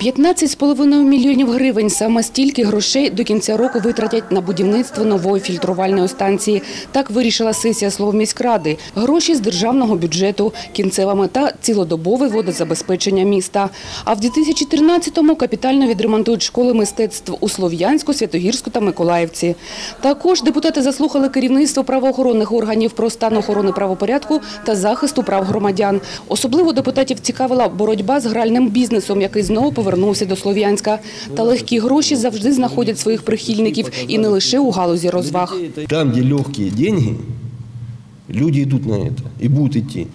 15,5 мільйонів гривень – саме стільки грошей до кінця року витратять на будівництво нової фільтрувальної станції. Так вирішила сесія Словоміськради. Гроші з державного бюджету, кінцева мета – цілодобове водозабезпечення міста. А в 2013-му капітально відремонтують школи мистецтв у Слов'янську, Святогірську та Миколаївці. Також депутати заслухали керівництво правоохоронних органів про стан охорони правопорядку та захисту прав громадян. Особливо депутатів цікавила боротьба з гральним бізнесом, який знову повернувся до Слов'янська. Та легкі гроші завжди знаходять своїх прихильників і не лише у галузі розваг. Там, где легкие деньги, люди идут на это и будут идти.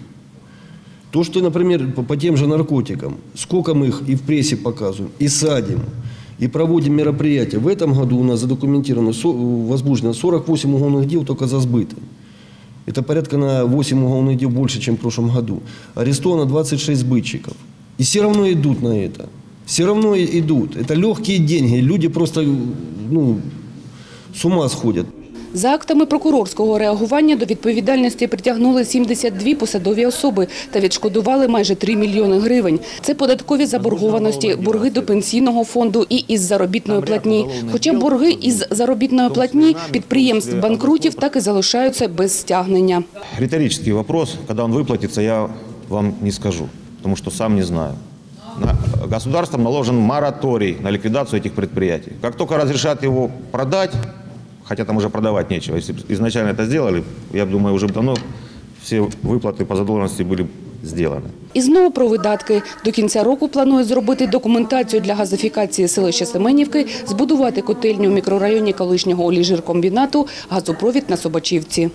То, что, например, по, по тем же наркотикам, сколько мы их и в прессе показываем, и садим, и проводим мероприятия. В этом году у нас задокументировано, со- возбуждено 48 уголовных дел только за сбыты. Это порядка на 8 уголовных дел больше, чем в прошлом году. Арестовано 26 сбытчиков. И все равно идут на это. Все равно идут. Это легкие деньги. Люди просто ну, с ума сходят. За актами прокурорського реагування до відповідальності притягнули 72 посадові особи та відшкодували майже 3 мільйони гривень. Це податкові заборгованості, борги до пенсійного фонду і із заробітної платні. Хоча борги із заробітної платні підприємств банкрутів так і залишаються без стягнення. Риторический вопрос, когда он выплатится, я вам не скажу, потому что сам не знаю На- государством наложен мораторий на ликвидацию этих предприятий. Как только разрешат его продать, хотя там уже продавать нечего, если бы изначально это сделали, я думаю, уже давно все выплаты по задолженности были сделаны. І знову про видатки. До кінця року планують зробити документацію для газифікації селища Семенівки, збудувати котельню в мікрорайоні колишнього оліжиркомбінату, газопровід на Собачівці.